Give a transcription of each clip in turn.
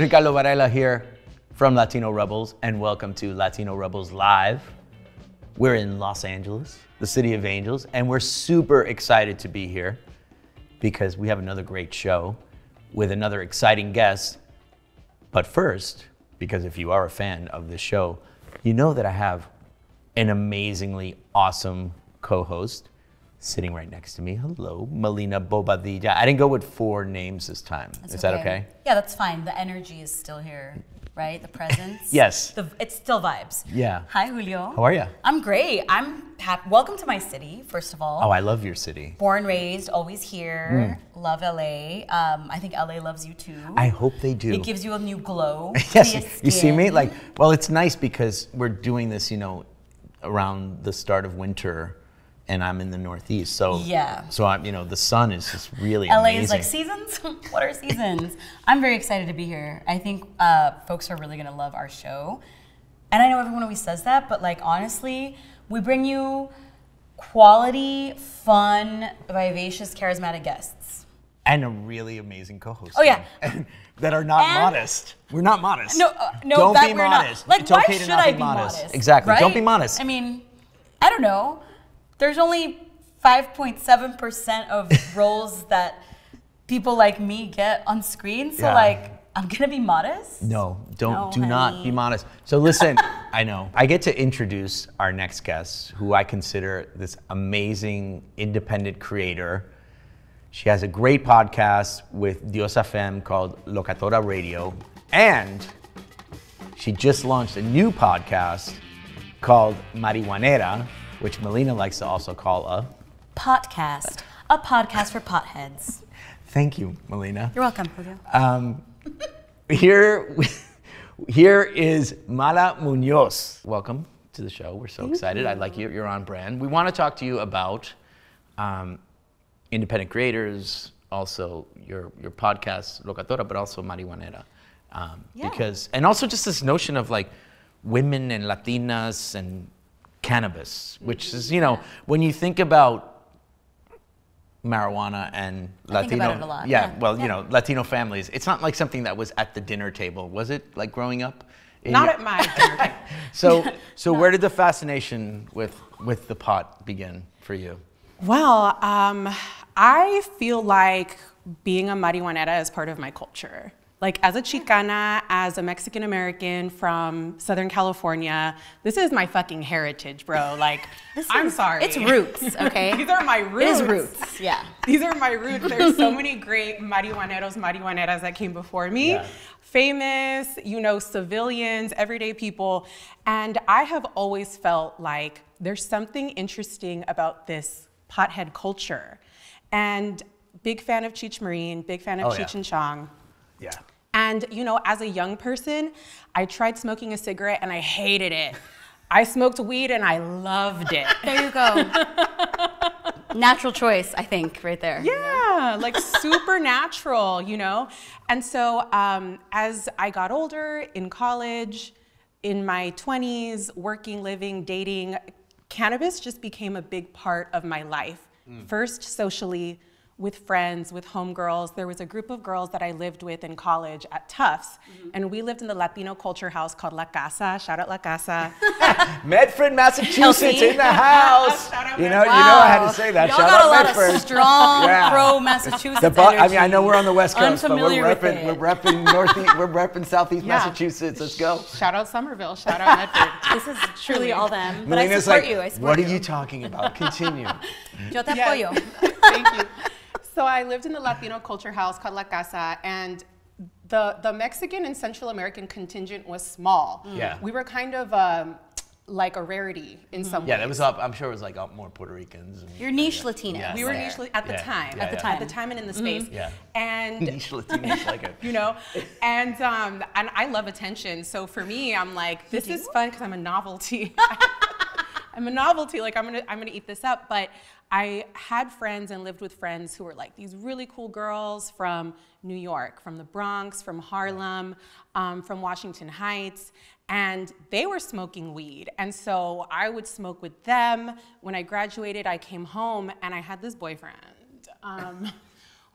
Ricardo Varela here from Latino Rebels, and welcome to Latino Rebels Live. We're in Los Angeles, the city of angels, and we're super excited to be here because we have another great show with another exciting guest. But first, because if you are a fan of this show, you know that I have an amazingly awesome co host sitting right next to me. Hello, Melinna Bobadilla. I didn't go with four names this time. That's Is that okay? Yeah, that's fine. The energy is still here, right? The presence. Yes. The, it's still vibes. Yeah. Hi, Julio. How are you? I'm great. I'm happy. Welcome to my city, first of all. Oh, I love your city. Born, raised, always here. Love LA. Um, I think LA loves you too. I hope they do. It gives you a new glow. yes, you see me? Like, well, it's nice because we're doing this, you know, around the start of winter, and I'm in the Northeast. So Yeah. So I'm, you know, the sun is just really LA amazing. is like seasons. what are seasons? I'm very excited to be here. I think uh, folks are really gonna love our show, and I know everyone always says that, but like honestly, we bring you quality, fun, vivacious, charismatic guests. and a really amazing co-host. Oh, yeah. that are not And- modest. We're not modest. No, uh, no, Don't that be we're modest. not. Like, it's why okay to should not I be be modest. modest? Exactly. Don't be modest. I mean, I don't know. There's only 5.7 percent of roles that people like me get on screen. So Yeah. like, I'm gonna be modest. No, don't No, do not be modest. So listen, I know. I get to introduce our next guest, who I consider this amazing independent creator. She has a great podcast with Diosa Femme called Locatora Radio, and she just launched a new podcast called Marihuanera, which Melinna likes to also call a. Podcast, a podcast for potheads. Thank you, Melinna. You're welcome, Julio. Um, here, here is Mala Muñoz. Welcome to the show. We're so excited. I like you. You're on brand. We want to talk to you about um, independent creators, also your your podcast Locatora, but also Marihuanera, um, Yeah. because and also just this notion of like women and Latinas and cannabis, which is you know when you think about marijuana and Latino. about it a lot, Yeah, yeah, well, yeah. you know, Latino families. It's not like something that was at the dinner table, was it? Like growing up. in Not at my dinner table. So, so where did the fascination with with the pot begin for you? Well, um, I feel like being a marihuanera is part of my culture. Like as a Chicana, as a Mexican American from Southern California, this is my fucking heritage, bro. Like, this I'm sorry. It's roots, okay? These are my It roots. is roots, yeah. These are my roots. There's so many great marihuaneros, marihuaneras that came before me. Yeah. Famous, you know, civilians, everyday people. And I have always felt like there's something interesting about this pothead culture. And big fan of Cheech Marin, big fan of Oh, yeah. And Chong. Yeah. And you know, as a young person, I tried smoking a cigarette and I hated it. I smoked weed and I loved it. There you go. Natural choice, I think, right there. Yeah, like supernatural, you know? And so um, as I got older in college, in my 20s, working, living, dating, cannabis just became a big part of my life. First, socially, with friends, with homegirls. There was a group of girls that I lived with in college at Tufts, mm-hmm. and we lived in the Latino culture house called La Casa. Shout out La Casa. Medford, Massachusetts, in the house. Shout out you know, Medford. you know, I had to say that. Y'all Shout got out a lot Medford. of strong Yeah. pro Massachusetts The I mean, I know we're on the West Coast, but we're with repping, we're repping Northeast, we're repping Southeast Yeah. Massachusetts. Let's go. Shout out Somerville. Shout out Medford. This is truly all them. But I support like, you. I support what you. are you talking about? Continue. Yo te Yes. apoyo. Thank you. So I lived in the Latino culture house called La Casa, and the, the Mexican and Central American contingent was small. Yeah. We were kind of um, like a rarity in some yeah, ways. that was up. I'm sure it was like up more Puerto Ricans. And, You're niche Latinos. Yeah. We were there. usually at the Yeah, time. yeah, at the time. At the time and in the space. Yeah. And niche Latinos, like it. you know and um and i love attention so for me i'm like this is fun because i'm a novelty i'm a novelty like i'm gonna i'm gonna eat this up but i had friends and lived with friends who were like these really cool girls from new york from the bronx from harlem um, from washington heights and they were smoking weed. And so i would smoke with them. When i graduated i came home and i had this boyfriend. Um,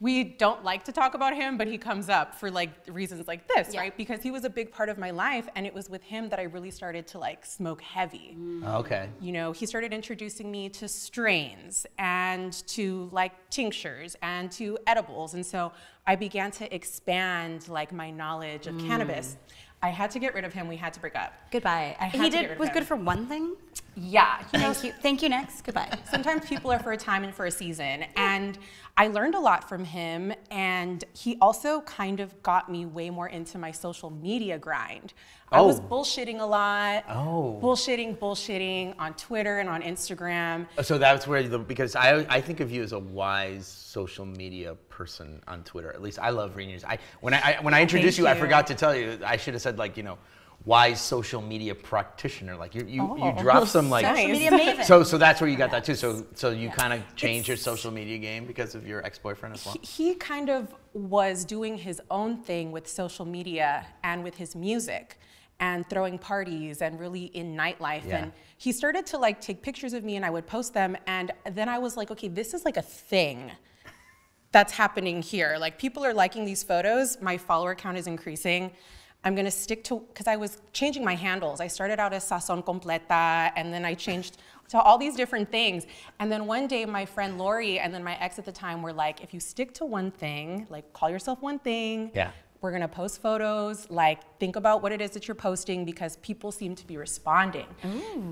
we don't like to talk about him, but he comes up for like reasons like this, Yeah. right? Because he was a big part of my life, and it was with him that I really started to like smoke heavy. Mm. Okay. You know, he started introducing me to strains and to like tinctures and to edibles, and so I began to expand like my knowledge of mm. cannabis. I had to get rid of him. We had to break up. Goodbye. I had he to get rid did of was him. good for one thing. Yeah, you know, Thank you. Thank you. Next. Goodbye. sometimes people are for a time and for a season. And I learned a lot from him. And he also kind of got me way more into my social media grind. Oh. I was Oh. bullshitting a lot. Oh. Bullshitting, bullshitting on Twitter and on Instagram. Uh, so that's where the because I I think of you as a wise social media person on Twitter. At least I love reading yours. I when I, I when I oh, introduced you, Thank I forgot to tell you. I should have said like you know, wise social media practitioner. Like you you, you Oh, dropped some like. Social media maven. So so that's where you got that too. So so you kind of changed your social media game because of your ex boyfriend as well. He, he kind of was doing his own thing with social media and with his music and throwing parties and really in nightlife Yeah. and he started to like take pictures of me and I would post them and then I was like okay this is like a thing that's happening here like people are liking these photos my follower count is increasing I'm gonna stick to because I was changing my handles. I started out as Sazon Completa, and then I changed to all these different things. And then one day, my friend Lori and then my ex at the time were like, "If you stick to one thing, like call yourself one thing, Yeah. we're gonna post photos. Like think about what it is that you're posting because people seem to be responding.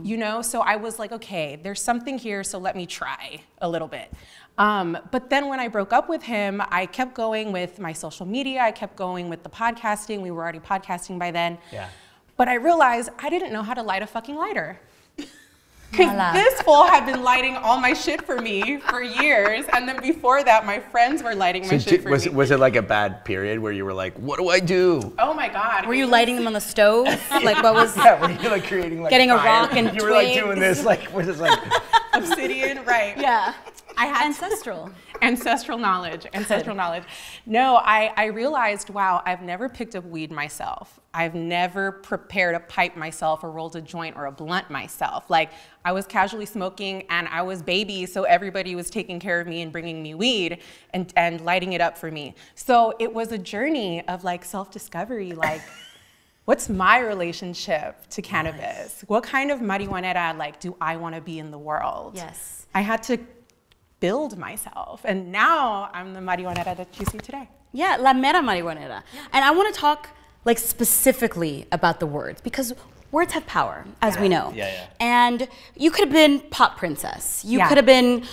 You know, so I was like, okay, there's something here, so let me try a little bit. Um, but then when I broke up with him, I kept going with my social media. I kept going with the podcasting. We were already podcasting by then. Yeah. But I realized I didn't know how to light a fucking lighter. Because this fool had been lighting all my shit for me for years, and then before that, my friends were lighting my So shit di- for was me. it was it like a bad period where you were like, what do I do? oh my god! Were you lighting them on the stove? Like what was? Yeah, were you like creating like Getting a fire? rock and you were like doing this like was this like obsidian? Right. Yeah. I had Ancestral. ancestral knowledge. Ancestral knowledge. No, I, I realized, wow, I've never picked up weed myself. I've never prepared a pipe myself or rolled a joint or a blunt myself. Like I was casually smoking and I was baby, so everybody was taking care of me and bringing me weed and, and lighting it up for me. So it was a journey of like self-discovery, like what's my relationship to cannabis? What kind of marihuanera like do I want to be in the world? Yes. I had to build myself. And now I'm the marihuanera that you see today. Yeah, la mera marihuanera. And I want to talk like specifically about the words because words have power, as we know. Yeah, yeah. And you could have been pop princess. You Yeah. could have been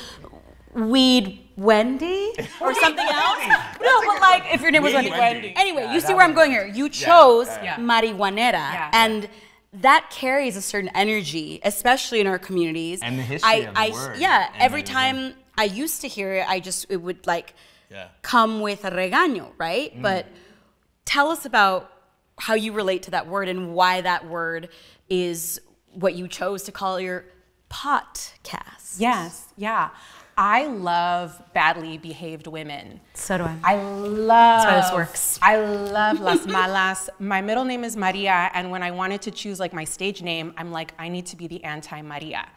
weed Wendy or something else. No, but like if your name was Wendy. Wendy. Anyway, Yeah, you see where I'm going here. You chose yeah, yeah. marihuanera, Yeah. and that carries a certain energy, especially in our communities. And the history I, of the I, word. Yeah, And every the- time I used to hear it, I just it would like Yeah. come with a regaño, right? Mm. But tell us about how you relate to that word and why that word is what you chose to call your podcast. Yes, yeah. I love badly behaved women. So do I. I love. That's why this works. I love las malas. my middle name is Maria, and when I wanted to choose like my stage name, I'm like, I need to be the anti-Maria.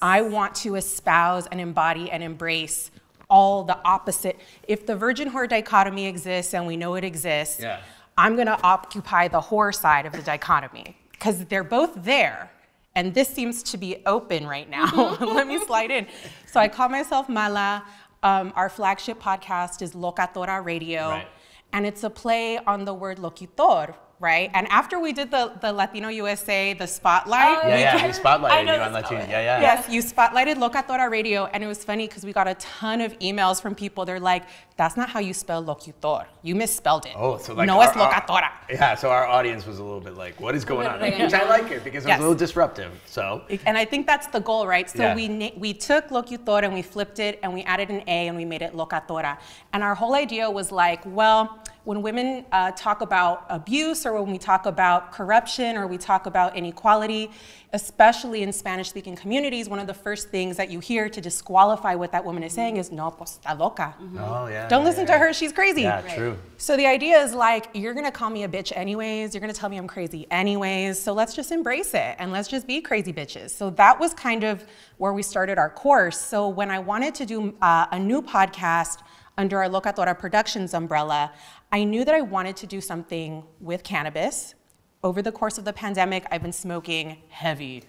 I want to espouse and embody and embrace all the opposite. If the virgin whore dichotomy exists, and we know it exists, Yeah. I'm gonna occupy the whore side of the dichotomy because they're both there. And this seems to be open right now. Let me slide in. So I call myself Mala. Um, our flagship podcast is Locatora Radio. Right. And it's a play on the word locutor, right? And after we did the, the Latino USA, the spotlight, Oh, Yeah, we yeah, kept- we spotlighted know you on Latino. Yeah, yeah. Yes, you spotlighted Locatora Radio, and it was funny because we got a ton of emails from people. They're like, "That's not how you spell locutor. You misspelled it. Oh, so like no, our- es locatora." Yeah, so our audience was a little bit like, what is going on? Which I like it because it was Yes. a little disruptive. So And I think that's the goal, right? So Yeah. we na- we took locutor and we flipped it and we added an A and we made it locatora. And our whole idea was like, well, when women uh, talk about abuse or when we talk about corruption or we talk about inequality, especially in Spanish-speaking communities, one of the first things that you hear to disqualify what that woman is saying is "no, pues está loca." Oh yeah. Don't yeah, listen yeah. to her; she's crazy. Yeah, true. So the idea is like, you're gonna call me a bitch anyways, you're gonna tell me I'm crazy anyways, so let's just embrace it and let's just be crazy bitches. So that was kind of where we started our course. So when I wanted to do uh, a new podcast, under our Locatora Productions umbrella, I knew that I wanted to do something with cannabis. Over the course of the pandemic, I've been smoking heavy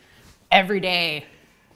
every day,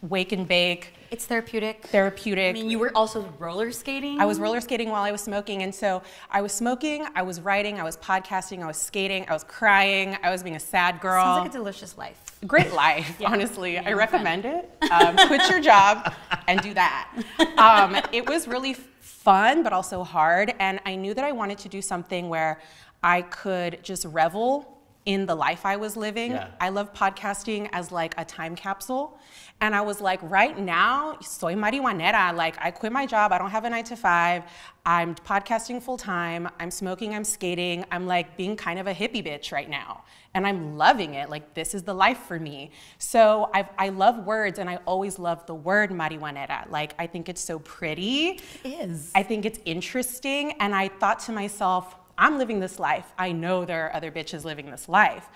wake and bake, It's therapeutic. therapeutic. I mean, you were also roller skating. I was roller skating while I was smoking. And so I was smoking, I was writing, I was podcasting, I was skating, I was crying, I was being a sad girl. Sounds like a delicious life. Great life, honestly. I recommend it. Um, quit your job and do that. Um, it was really fun, but also hard. And I knew that I wanted to do something where I could just revel in the life I was living. Yeah. I love podcasting as like a time capsule. And I was like, right now, soy marihuanera. Like, I quit my job. I don't have a nine to five. I'm podcasting full time. I'm smoking. I'm skating. I'm like being kind of a hippie bitch right now. And I'm loving it. Like, this is the life for me. So I've, I love words, and I always love the word marihuanera. Like, I think it's so pretty. It is. I think it's interesting. And I thought to myself, I'm living this life. I know there are other bitches living this life.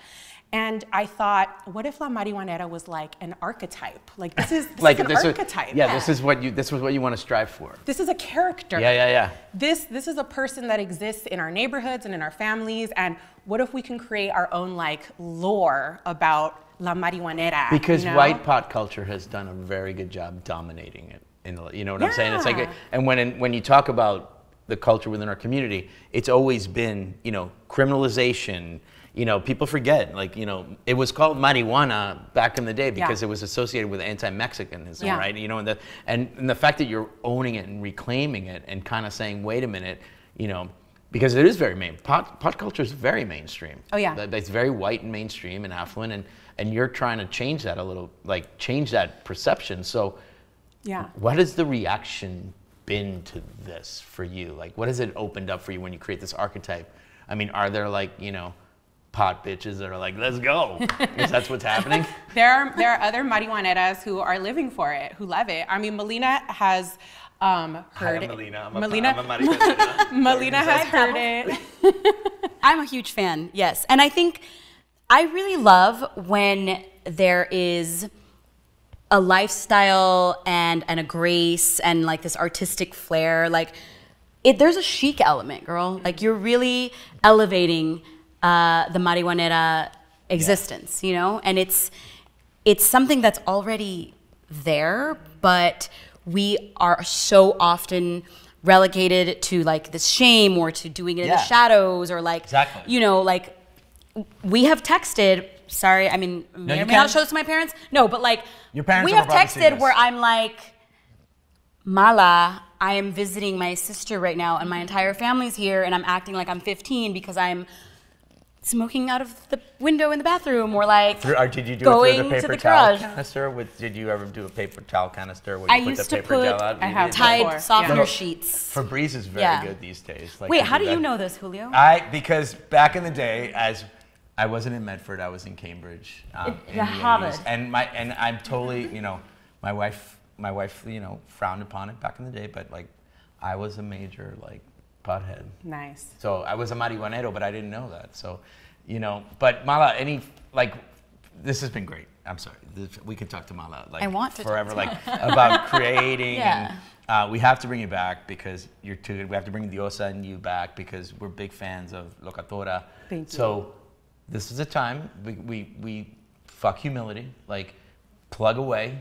And I thought, what if La Marihuanera was like an archetype? Like this is, this like is an this is- archetype. yeah, this is what you this was what you want to strive for. This is a character. Yeah, yeah, yeah. This this is a person that exists in our neighborhoods and in our families. And what if we can create our own like lore about La Marihuanera? Because you know? white pot culture has done a very good job dominating it. In the, you know what I'm saying? It's like, and when when you talk about the culture within our community, it's always been you know criminalization. You know, people forget like you know it was called marijuana back in the day because Yeah. it was associated with anti-Mexicanism, Yeah. right? You know, and the and, and the fact that you're owning it and reclaiming it and kind of saying, wait a minute, you know. Because it is very main. Pot, pot culture is very mainstream. Oh, yeah. That- It's very white and mainstream and affluent, and and you're trying to change that a little, like change that perception. So, Yeah. what has the reaction been to this for you? Like, what has it opened up for you when you create this archetype? I mean, are there like you know, pot bitches that are like, let's go? Is that's what's happening? There are, there are other marihuaneras who are living for it, who love it. I mean, Melinna has um, heard it. Melinna, Melinna has heard it. I'm a huge fan, yes. And I think I really love when there is a lifestyle and, and a grace and like this artistic flair. Like, it, there's a chic element, girl. Like, you're really elevating uh, the marihuanera existence, you know? And it's, it's something that's already there, but we are so often relegated to like this shame or to doing it in the shadows or like Exactly. you know like we have texted sorry i mean may you or may not show this to my parents no but like Your parents we have texted where i'm like mala i am visiting my sister right now and my entire family's here and i'm acting like i'm 15 because i'm smoking out of the window in the bathroom or like Through, or did you do going it through the to paper the towel garage canister? With, did you ever do a paper towel canister where you I put used the to paper put- gel out? I have did tide before, softener yeah. sheets Febreze is very Yeah. good these days. Like wait how do that. you know this julio I because back in the day, as I wasn't in Medford, I was in Cambridge. Um, in the Harvard. 80s. and my and I'm totally you know my wife my wife you know frowned upon it back in the day, but like I was a major like pothead. Nice. So I was a marihuanero, but I didn't know that. So, you know, but Mala, any like, this has been great. I'm sorry, this, we could talk to Mala like I want to forever, to like about creating. Yeah. And, uh, we have to bring you back because you're too good. We have to bring Diosa and you back because we're big fans of Locatora. Thank you. So this is a time we, we, we fuck humility, like plug away.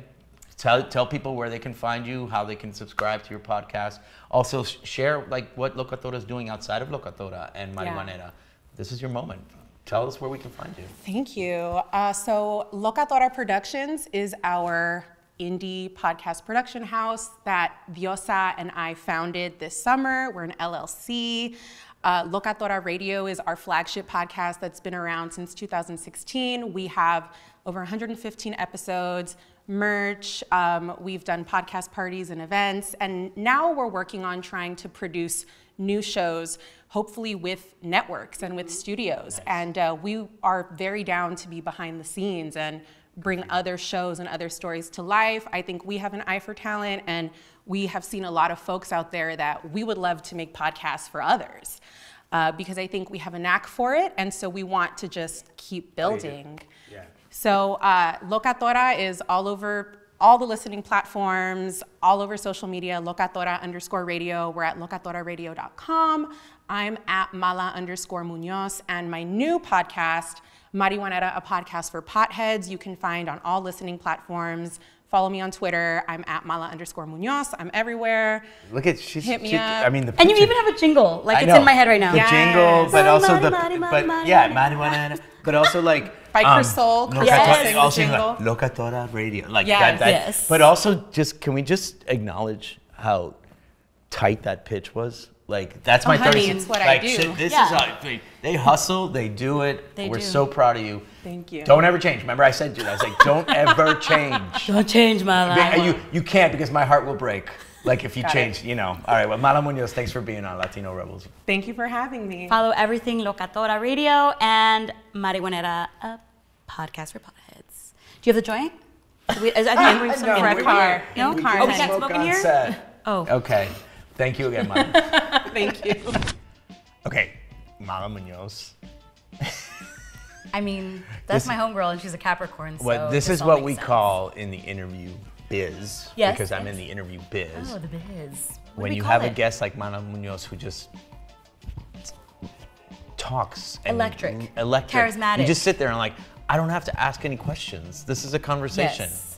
Tell, tell people where they can find you, how they can subscribe to your podcast. Also, sh- share like what Locatora is doing outside of Locatora and Marihuanera. This is your moment. Tell us where we can find you. Thank you. Uh, so, Locatora Productions is our indie podcast production house that Diosa and I founded this summer. We're an LLC. Uh, Locatora Radio is our flagship podcast that's been around since 2016. We have over 115 episodes, merch, um, we've done podcast parties and events, and now we're working on trying to produce new shows, hopefully with networks and with studios. And uh, we are very down to be behind the scenes and bring other shows and other stories to life. I think we have an eye for talent, and we have seen a lot of folks out there that we would love to make podcasts for others. Uh, because I think we have a knack for it, and so we want to just keep building. Yeah. So uh, Locatora is all over all the listening platforms, all over social media, locatora underscore radio. We're at locatoraradio.com. I'm at mala underscore munoz. And my new podcast, Marihuanera, a podcast for potheads, you can find on all listening platforms. Follow me on Twitter. I'm at mala underscore munoz. I'm everywhere. Look at she's. Hit me she- up. I mean, the And you even have a jingle, like it's in my head right now. The Yes. jingle, but also the but yeah, marijuana, but also like By um, Chris Soul. Chris Locatora- Soul the also jingle. like Locatora Radio, like Yes. that, that. Yes. But also, just can we just acknowledge how tight that pitch was? Like that's oh, my Oh, honey, 36 it's what I do. shit, this Yeah. is how they, they hustle, they do it. They We're do. so proud of you. Thank you. Don't ever change. Remember, I said to you, I was like, don't ever change. Don't change my life. You, you can't because my heart will break. Like if you Got it. change, you know. All right, well, Mala Muñoz, thanks for being on Latino Rebels. Thank you for having me. Follow everything Locatora Radio and Marihuanera, a podcast for potheads. Do you have the joint? Do we, is, I think we have some No, in for a car. No? In car. Oh, we honey. can't Smoke smoke in on here? set. Oh. Okay. Thank you again, Mala. Thank you. okay, Mala Muñoz. I mean, that's This- my homegirl, and she's a Capricorn. So What this is what we sense. call in the interview biz. Yes, Because I'm in the interview biz. Oh, the biz. What when you have a guest like Mala Muñoz who just talks Electric. electric, You just sit there and like, I don't have to ask any questions. This is a conversation. Yes.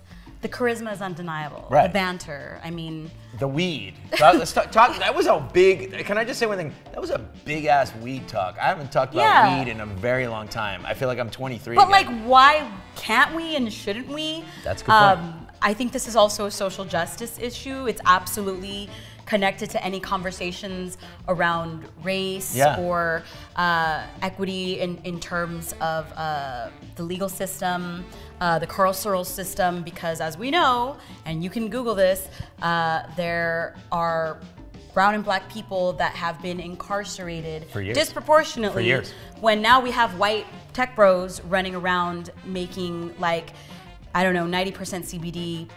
The charisma is undeniable. Right. The banter. I mean, The weed. Let's talk, talk. That was a big. Can I just say one thing? That was a big ass weed talk. I haven't talked about Yeah. weed in a very long time. I feel like I'm 23. but again. like, why can't we and shouldn't we? Um, That's good point. I think this is also a social justice issue. It's absolutely connected to any conversations around race Yeah. or uh, equity in, in terms of uh, the legal system, uh, the carceral system, because as we know, and you can Google this, uh, there are brown and black people that have been incarcerated For years. disproportionately For years. when now we have white tech bros running around making like I don't know 90% CBD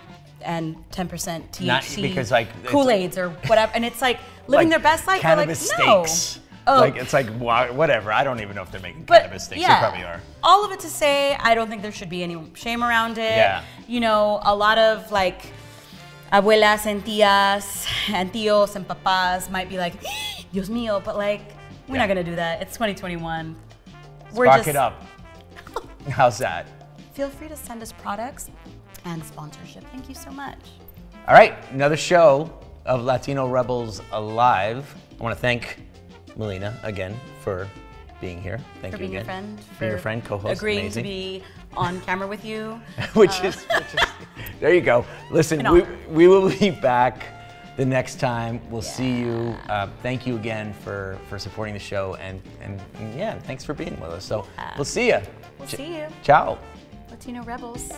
and 10% THC Not- because, like, Kool-Aids or whatever and it's like living Like their best life We're like Cannabis no steaks. oh Like it's like whatever. I don't even know if they're making but cannabis steaks. yeah They probably are. all of it to say I don't think there should be any shame around it Yeah. you know a lot of like abuelas and tias and tios and papas might be like Dios mío but like we're Yeah. not gonna do that it's 2021 we're Spark just it up. How's that? feel free to send us products and sponsorship. Thank you so much. All right, another show of Latino Rebels Alive. I want to thank Melinna again for being here. Thank For you being your again. friend. Being your friend, co-host. Agreeing amazing. to be on camera with you. which is, which is there you go. Listen, we, we will be back the next time. We'll see you. Uh, thank you again for for supporting the show and, and and yeah, thanks for being with us. So we'll see you. We'll see you. Ciao. Latino Rebels.